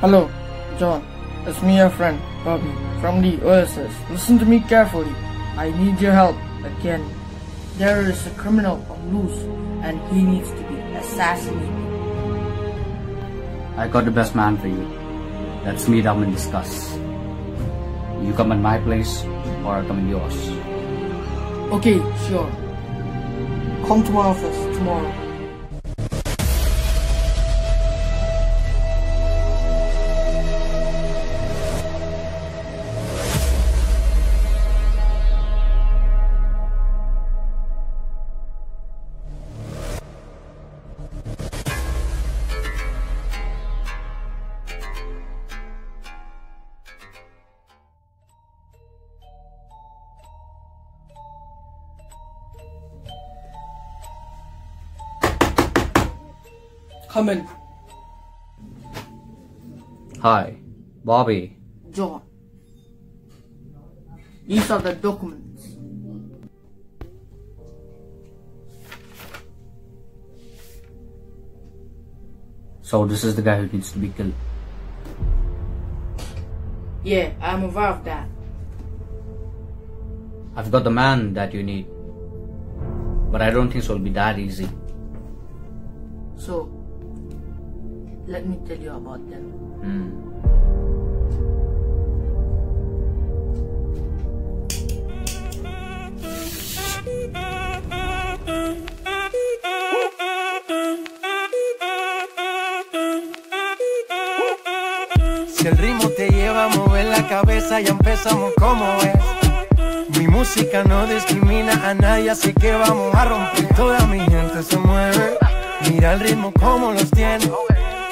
Hello, John. It's me, your friend, Bobby, from the OSS. Listen to me carefully. I need your help again. There is a criminal on loose, and he needs to be assassinated. I got the best man for you. Let's meet up and discuss. You come at my place, or I come in yours. Okay, sure. Come to my office tomorrow. Come in, Hi, Bobby. John. These are the documents. So this is the guy who needs to be killed. Yeah, I'm aware of that. I've got the man that you need. But I don't think so it'll be that easy. So, let me tell you about them. Hmm. Si el ritmo te lleva a mover la cabeza, ya empezamos como es. Mi música no discrimina a nadie, así que vamos a romper. Toda mi gente se mueve. Mira el ritmo como los tiene.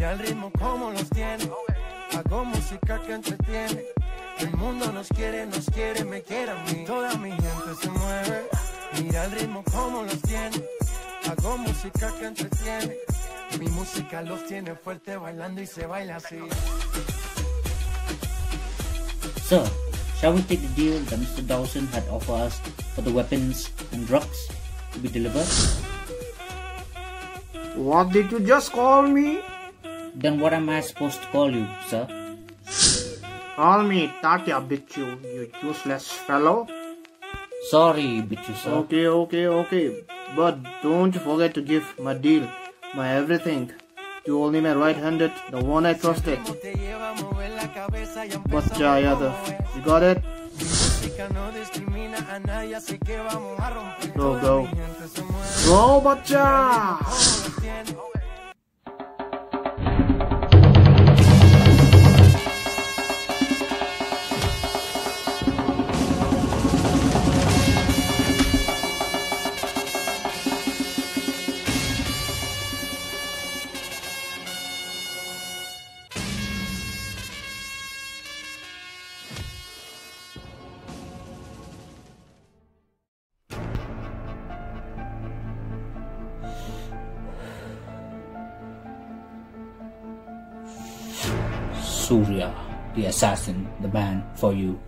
Mira el ritmo como los tiene. Hago música que entretiene. El mundo nos quiere, nos quiere, me quiere a mí. Toda mi gente se mueve. Mira el ritmo como los tiene. Hago música que entretiene. Mi música los tiene fuerte bailando y se baila así. Sir, shall we take the deal that Mr. Dawson had offered us for the weapons and drugs to be delivered? What did you just call me? Then what am I supposed to call you, sir? Call me Tatya Bichu, you useless fellow. Sorry, Bichu, sir. Okay, okay, okay. But don't forget to give my deal, my everything. To only my right handed, the one I trusted. Te lleva a mover la cabeza y But you got it? Mi música no discrimina Surya, the assassin, the man for you.